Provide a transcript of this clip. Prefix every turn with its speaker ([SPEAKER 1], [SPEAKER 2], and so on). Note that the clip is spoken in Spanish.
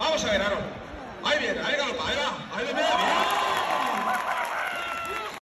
[SPEAKER 1] Vamos a ver, Aaron. Ahí viene, ahí galopa, ahí.